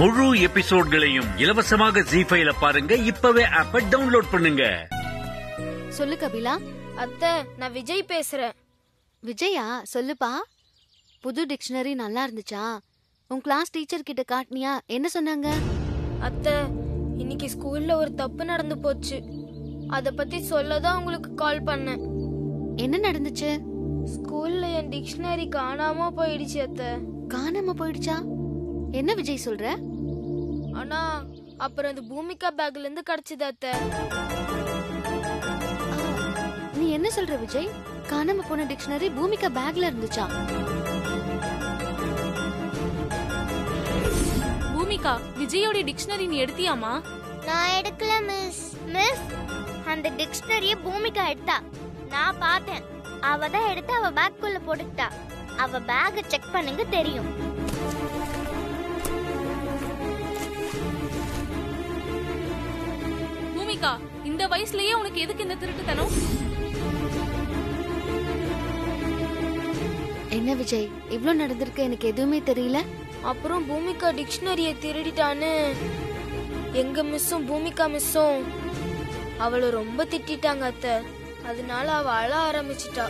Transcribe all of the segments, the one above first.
முழு எபிசோட்களையும் இலவசமாக ஜி ஃபைல பாருங்க. இப்பவே ஆப்ப டவுன்லோட் பண்ணுங்க. சொல்லு கபிலா. அத்தை நான் விஜய் பேசுறேன். விஜயா? சொல்லுப்பா. புது டிக்ஷனரி நல்லா இருந்துச்சா? உன் கிளாஸ் டீச்சர் கிட்ட காட்டினியா என்ன சொன்னாங்க? அத்தை இன்னைக்கு ஸ்கூல்ல ஒரு தப்பு நடந்து போச்சு. அத பத்தி சொல்லதான் உங்களுக்கு கால் பண்ணேன். என்ன நடந்துச்சு? ஸ்கூல்ல என் டிக்ஷனரி காணாம போயிடுச்சு அத்தை. காணாம போயிடுச்சா? என்ன விஜய் சொல்ற? ஆனா அப்புறம் அந்த பூமிகா பேக்ல இருந்து கிடைச்சது அத்தை. நீ என்ன சொல்ற விஜய்? காணாம போன டிக்ஷனரி பூமிகா பேக்ல இருந்துச்சா? பூமிகா விஜயோட டிக்ஷனரி நீ எடுத்தியாமா? நான் எடுக்கல மிஸ். மிஸ் அந்த டிக்ஷனரிய பூமிகா எடுத்தா. நான் பார்த்தேன். அவ தான் எடுத்து அவ பேக்குள்ள போட்டுக்கிட்டா. அவ பேக் செக் பண்ணுங்க தெரியும். பூமிகா இந்த வயசுலயே உனக்கு எதுக்கு இந்த திருட்டுத்தனம்? என்ன விஜய் இவ்ளோ நடந்திருக்கு எனக்கு எதுவுமே தெரியல? அப்புறம் பூமிகா டிக்ஷனரிய திருடிட்டான்னு எங்க மிஸ்ஸும் பூமிகா மிஸ்ஸும் அவளை ரொம்ப திட்டிட்டாங்க அத்தை. அதனால அவ அழ ஆரம்பிச்சிட்டா.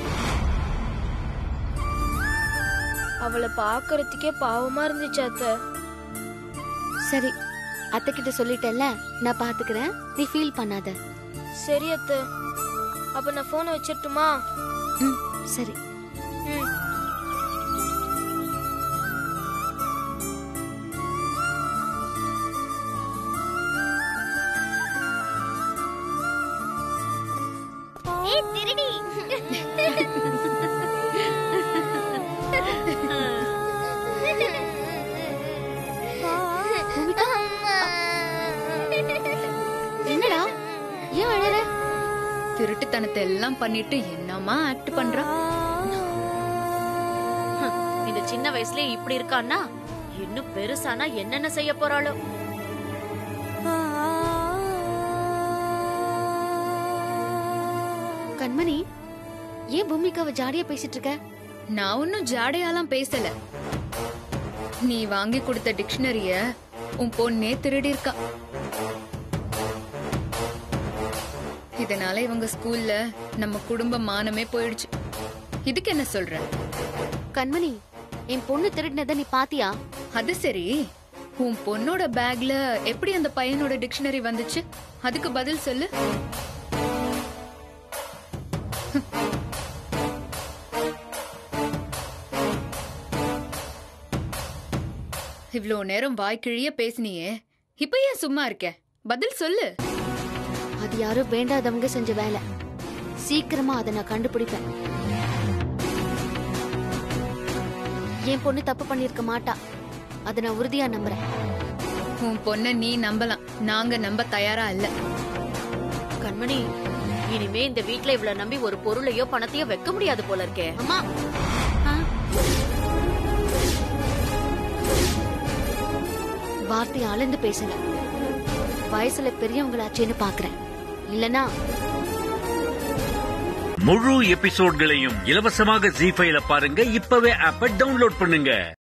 அவளை பாக்குறதுக்கே பாவமா இருந்துச்சு அத்தை. சரி அத்தை கிட்ட சொல்லிட்டேல்ல நான் பாத்துக்கிறேன். நீ ஃபீல் பண்ணாத. சரி அத்தை. அப்ப நான் போனை வச்சிட்டுமா ம் சரி. ம். ஏய் திருடி. திருட்டுத்தனத்தை எல்லாம் பண்ணிட்டு என்னமா ஆக்ட் பண்றா? இந்த சின்ன வயசுலயே இப்படி இருக்கான்னா இன்னும் பெருசானா என்னென்ன செய்ய போறாளோ? கண்மணி ஏன் பூமிகாவை ஜாடியா பேசிட்டு இருக்க? நான் ஒன்னும் ஜாடையாலாம் பேசல. நீ வாங்கி கொடுத்த டிக்ஷனரிய உன் பொண்ணே திருடி இருக்கா இதனால இவங்க ஸ்கூல்ல நம்ம குடும்ப மானமே போயிடுச்சு. இதுக்கு என்ன சொல்ற? கண்மணி என் பொண்ணு திருடினதை நீ பாத்தியா? அது சரி. உன் பொண்ணோட பேக்ல எப்படி அந்த பையனோட டிக்ஷனரி வந்துச்சு? அதுக்கு பதில் சொல்லு. இவ்ளோ நேரம் வாய்க்கிழிய பேசினியே. இப்ப ஏன் சும்மா இருக்க? பதில் சொல்லு. அது யாரோ வேண்டாதவங்க செஞ்ச வேலை. சீக்கிரமா அதை நான் கண்டுபிடிப்பேன். என் பொண்ணு தப்பு பண்ணிருக்க மாட்டா. அதை நான் உறுதியா நம்புறேன். உன் பொண்ண நீ நம்பலாம். நாங்க நம்ப தயாரா இல்ல. கண்மணி இனிமே இந்த வீட்ல இவ்வளவு நம்பி ஒரு பொருளையோ பணத்தையோ வைக்க முடியாது போல இருக்கே. அம்மா. ஆ? வார்த்தை அளந்து பேசல வயசுல பெரியவங்களாச்சேன்னு பாக்குறேன். இல்லனா? முழு எபிசோட்களையும் இலவசமாக ஜி ஃபைல பாருங்க. இப்பவே ஆப்ப டவுன்லோட் பண்ணுங்க.